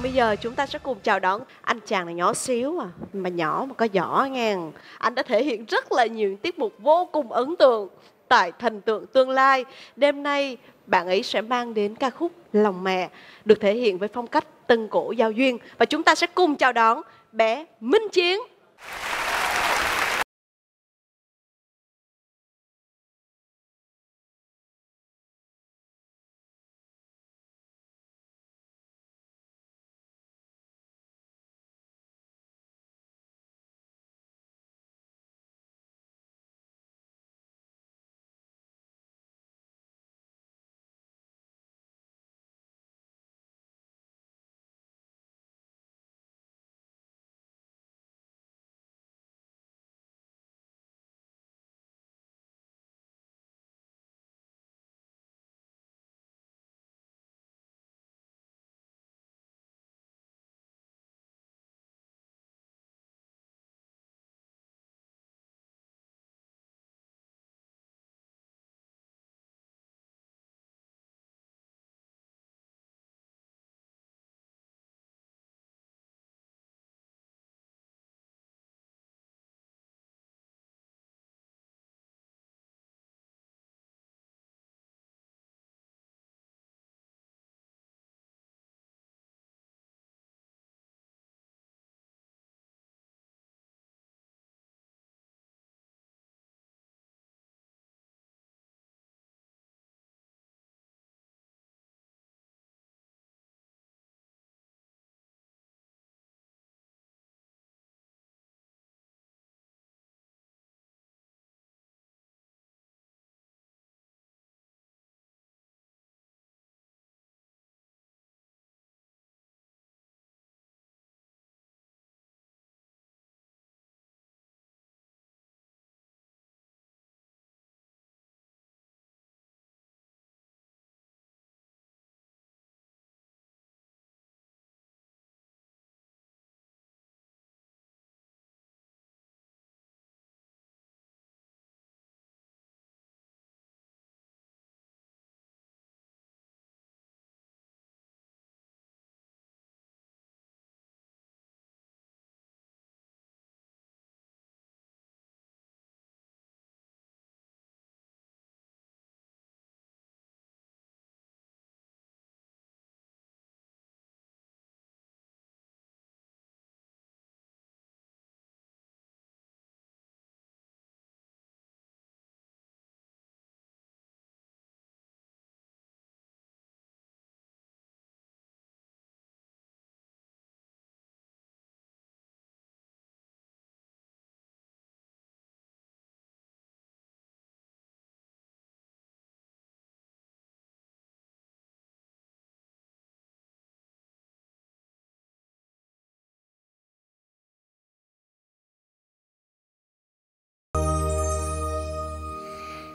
Còn bây giờ chúng ta sẽ cùng chào đón anh chàng này nhỏ xíu à Mà nhỏ mà có giỏ nghe. Anh đã thể hiện rất là nhiều tiết mục vô cùng ấn tượng Tại Thần tượng Tương lai. Đêm nay, bạn ấy sẽ mang đến ca khúc Lòng Mẹ, Được thể hiện với phong cách tân cổ giao duyên. Và chúng ta sẽ cùng chào đón bé Minh Chiến.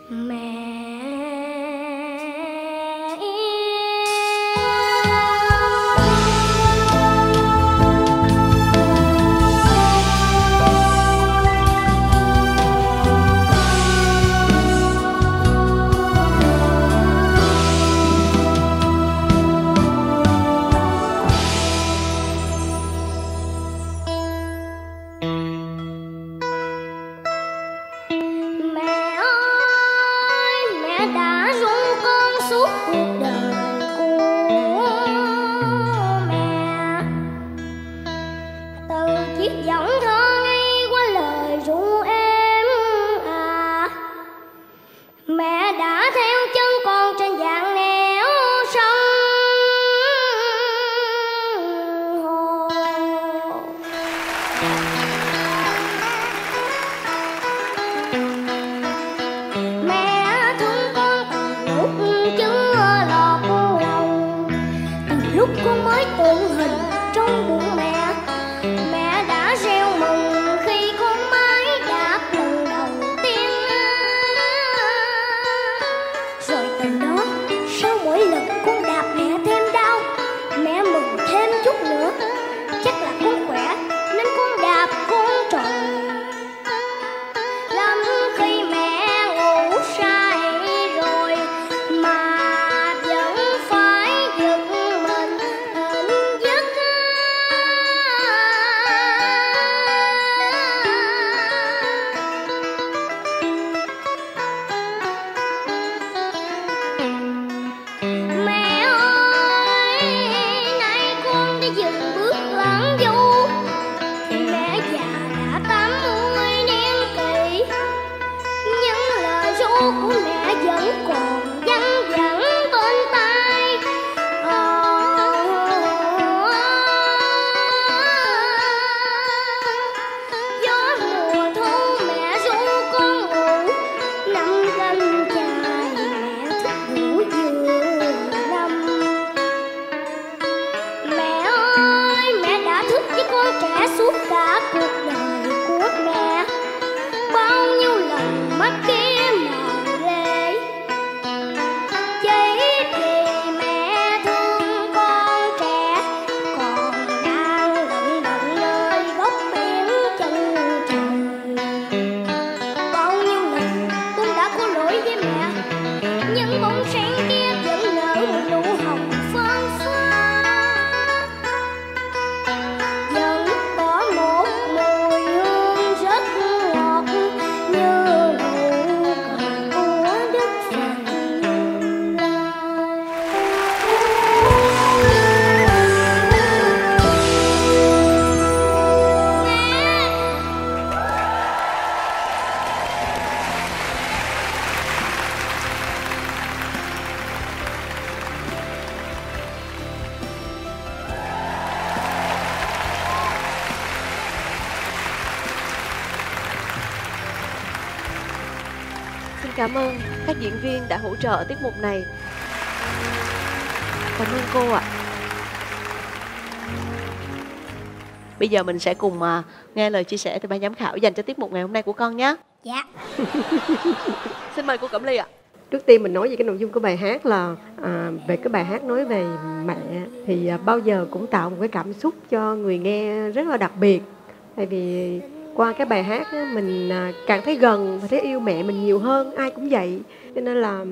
mẹ biết dâu cảm ơn các diễn viên đã hỗ trợ tiết mục này. Cảm ơn cô ạ. Bây giờ mình sẽ cùng à, nghe lời chia sẻ từ ban giám khảo dành cho tiết mục ngày hôm nay của con nhé. Dạ. Xin mời cô Cẩm Ly ạ. trước tiên mình nói về cái nội dung của bài hát là à, về cái bài hát nói về mẹ thì à, bao giờ cũng tạo một cái cảm xúc cho người nghe rất là đặc biệt tại vì qua cái bài hát á, mình à, càng thấy gần và thấy yêu mẹ mình nhiều hơn ai cũng vậy. Cho nên là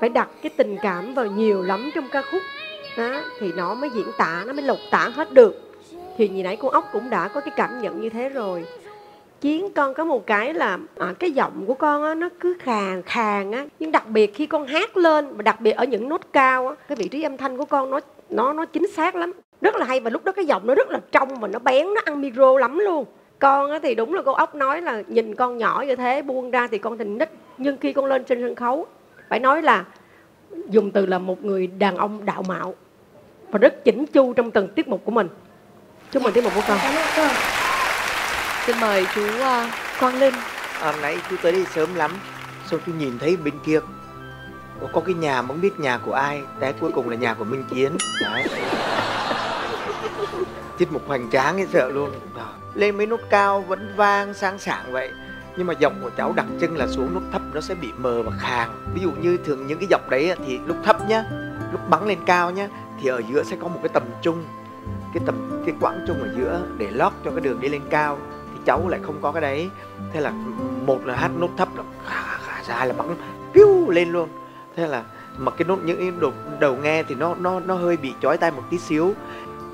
phải đặt cái tình cảm vào nhiều lắm trong ca khúc đó, thì nó mới diễn tả nó mới lột tả hết được. Thì nhìn nãy cô ốc cũng đã có cái cảm nhận như thế rồi. Chiến con có một cái là à, cái giọng của con á nó cứ khàn khàn á. Nhưng đặc biệt khi con hát lên và đặc biệt ở những nốt cao á cái vị trí âm thanh của con nó nó nó chính xác lắm. Rất là hay và lúc đó cái giọng nó rất là trong và nó bén nó ăn micro lắm luôn con á thì đúng là cô ốc nói là nhìn con nhỏ như thế buông ra thì con thành nít nhưng khi con lên trên sân khấu phải nói là dùng từ là một người đàn ông đạo mạo và rất chỉnh chu trong từng tiết mục của mình. Chúc mừng tiết mục của con. Cảm ơn cô. Xin mời chú à, Quang Linh. À, nãy chú tới đây sớm lắm Xong chú nhìn thấy bên kia? Có- Có cái nhà mà không biết nhà của ai Té cuối cùng là nhà của Minh Chiến Đấy Tiết mục hoành tráng ấy sợ luôn. Lên mấy nốt cao vẫn vang sáng sảng vậy. Nhưng mà giọng của cháu đặc trưng là xuống nốt thấp nó sẽ bị mờ và khàn Ví dụ như thường những cái giọng đấy thì lúc thấp nhá Lúc bắn lên cao nhá Thì ở giữa sẽ có một cái tầm trung. Cái tầm cái quãng trung ở giữa để lót cho cái đường đi lên cao. Thì cháu lại không có cái đấy. Thế là một là hát nốt thấp là khà khà ra là bắn piu lên luôn. Thế là mà cái nốt những cái đầu, đầu nghe thì nó nó nó hơi bị chói tai một tí xíu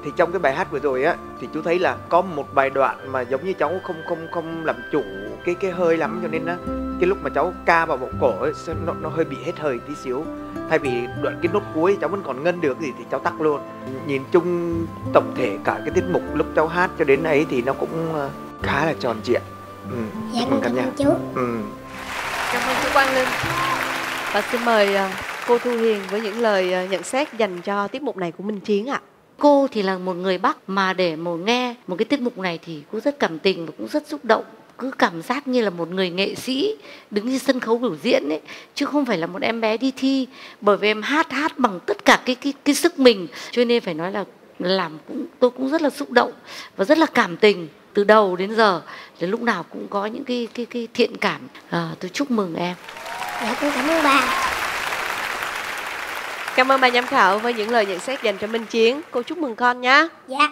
thì trong cái bài hát vừa rồi á thì chú thấy là có một bài đoạn mà giống như cháu không không không làm chủ cái cái hơi lắm cho nên á cái lúc mà cháu ca vào bộ cổ ấy nó nó hơi bị hết hơi tí xíu thay vì đoạn cái nốt cuối cháu vẫn còn ngân được thì thì cháu tắt luôn nhìn chung tổng thể cả cái tiết mục lúc cháu hát cho đến ấy thì nó cũng ờ, khá là tròn trịa ừ. Dạ cảm nhà ơn chú. ừ. Cảm ơn chú Quang Linh. Và xin mời à, cô Thu Hiền với những lời à, nhận xét dành cho tiết mục này của Minh Chiến ạ. Cô thì là một người Bắc mà để một nghe một cái tiết mục này thì cô rất cảm tình và cũng rất xúc động. Cứ cảm giác như là một người nghệ sĩ đứng trên sân khấu biểu diễn ấy chứ không phải là một em bé đi thi. Bởi vì em hát hát bằng tất cả cái cái cái sức mình cho nên phải nói là làm cũng tôi cũng rất là xúc động và rất là cảm tình từ đầu đến giờ. Là lúc nào cũng có những cái cái cái thiện cảm. À, tôi chúc mừng em. Dạ tôi cảm ơn bà. Cảm ơn bà giám khảo với những lời nhận xét dành cho Minh Chiến. Cô chúc mừng con nhé. Dạ.